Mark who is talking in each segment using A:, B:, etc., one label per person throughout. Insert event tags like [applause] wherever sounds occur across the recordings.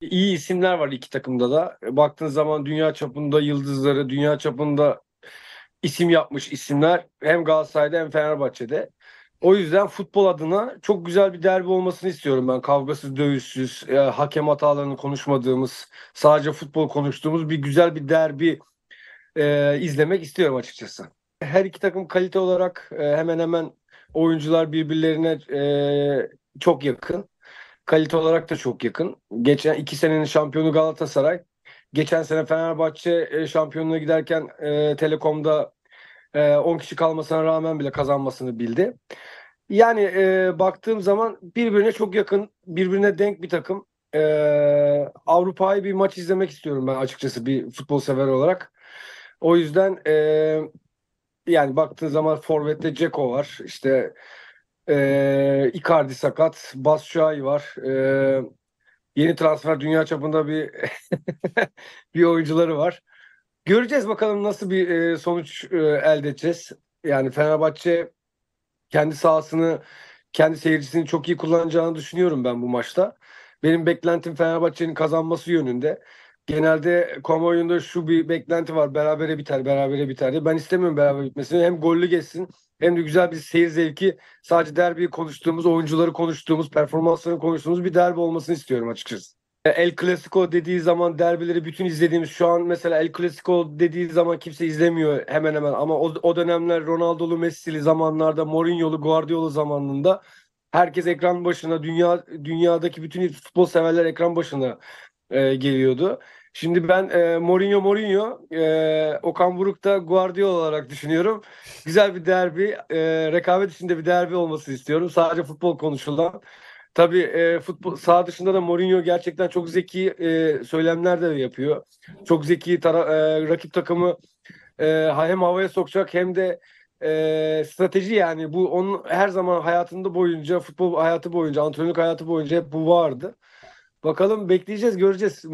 A: İyi isimler var iki takımda da. Baktığın zaman dünya çapında yıldızları, dünya çapında isim yapmış isimler hem Galatasaray'da hem Fenerbahçe'de. O yüzden futbol adına çok güzel bir derbi olmasını istiyorum ben. Kavgasız, dövüşsüz, e, hakem hatalarını konuşmadığımız, sadece futbol konuştuğumuz bir güzel bir derbi e, izlemek istiyorum açıkçası. Her iki takım kalite olarak e, hemen hemen oyuncular birbirlerine e, çok yakın. Kalite olarak da çok yakın. Geçen iki senenin şampiyonu Galatasaray. Geçen sene Fenerbahçe e, şampiyonluğa giderken e, Telekom'da e, 10 kişi kalmasına rağmen bile kazanmasını bildi. Yani e, baktığım zaman birbirine çok yakın, birbirine denk bir takım. E, Avrupa'yı bir maç izlemek istiyorum ben açıkçası bir futbol sever olarak. O yüzden e, yani baktığın zaman Forvet'te Ceko var. İşte e, Icardi sakat. Batshuayi var. E, yeni transfer dünya çapında bir [laughs] bir oyuncuları var. Göreceğiz bakalım nasıl bir e, sonuç e, elde edeceğiz. Yani Fenerbahçe kendi sahasını, kendi seyircisini çok iyi kullanacağını düşünüyorum ben bu maçta. Benim beklentim Fenerbahçe'nin kazanması yönünde. Genelde kamuoyunda şu bir beklenti var. Berabere biter, berabere biter diye. Ben istemiyorum beraber bitmesini. Hem gollü geçsin hem de güzel bir seyir zevki. Sadece derbiyi konuştuğumuz, oyuncuları konuştuğumuz, performanslarını konuştuğumuz bir derbi olmasını istiyorum açıkçası. El Clasico dediği zaman derbileri bütün izlediğimiz şu an mesela El Clasico dediği zaman kimse izlemiyor hemen hemen ama o, o dönemler Ronaldo'lu Messi'li zamanlarda Mourinho'lu Guardiola zamanında herkes ekran başına dünya dünyadaki bütün futbol severler ekran başına e, geliyordu. Şimdi ben e, Mourinho Mourinho, e, Okan Buruk da Guardiola olarak düşünüyorum. Güzel bir derbi, e, rekabet içinde bir derbi olması istiyorum. Sadece futbol konuşulan. Tabii e, futbol sağ dışında da Mourinho gerçekten çok zeki e, söylemler de yapıyor. Çok zeki tara- e, rakip takımı e, hem havaya sokacak hem de e, strateji yani bu onun her zaman hayatında boyunca futbol hayatı boyunca antrenörlük hayatı boyunca hep bu vardı. Bakalım bekleyeceğiz göreceğiz. E,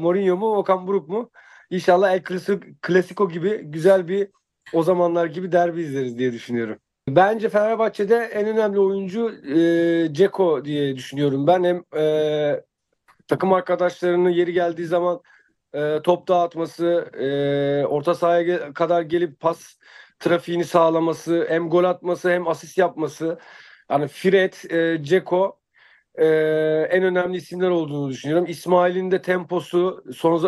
A: Mourinho mu Okan Buruk mu? İnşallah El Clasico gibi güzel bir o zamanlar gibi derbi izleriz diye düşünüyorum. Bence Fenerbahçe'de en önemli oyuncu e, Ceko diye düşünüyorum. Ben hem e, takım arkadaşlarının yeri geldiği zaman e, top dağıtması, e, orta sahaya kadar gelip pas trafiğini sağlaması, hem gol atması hem asist yapması. Yani Fred, e, Ceko e, en önemli isimler olduğunu düşünüyorum. İsmail'in de temposu son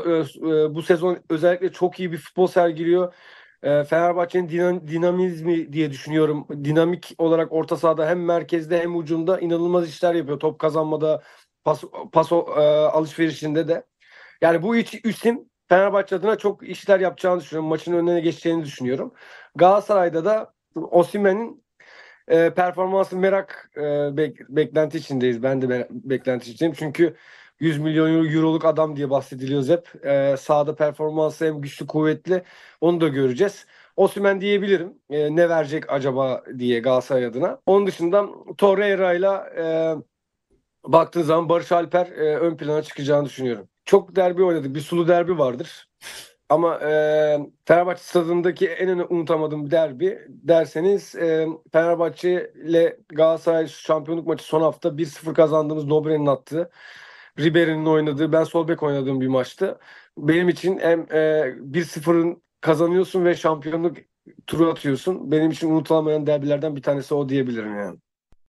A: e, bu sezon özellikle çok iyi bir futbol sergiliyor. E, Fenerbahçe'nin dinam- dinamizmi diye düşünüyorum. Dinamik olarak orta sahada hem merkezde hem ucunda inanılmaz işler yapıyor. Top kazanmada, pas, pas e, alışverişinde de. Yani bu üç isim Fenerbahçe adına çok işler yapacağını düşünüyorum. Maçın önüne geçeceğini düşünüyorum. Galatasaray'da da Osimhen'in e, performansı merak e, bek- beklenti içindeyiz. Ben de be- beklenti içindeyim. Çünkü 100 milyon euroluk adam diye bahsediliyoruz hep. E, sahada performansı hem güçlü kuvvetli. Onu da göreceğiz. Osimhen diyebilirim. E, ne verecek acaba diye Galatasaray adına. Onun dışında Torreira ile e, baktığın zaman Barış Alper e, ön plana çıkacağını düşünüyorum. Çok derbi oynadık. Bir sulu derbi vardır. Ama e, Fenerbahçe stadındaki en unutamadığım derbi derseniz e, Fenerbahçe ile Galatasaray şampiyonluk maçı son hafta 1-0 kazandığımız Dobre'nin attığı, Ribery'nin oynadığı, ben sol bek oynadığım bir maçtı. Benim için hem e, 1-0'ın kazanıyorsun ve şampiyonluk turu atıyorsun. Benim için unutulamayan derbilerden bir tanesi o diyebilirim yani.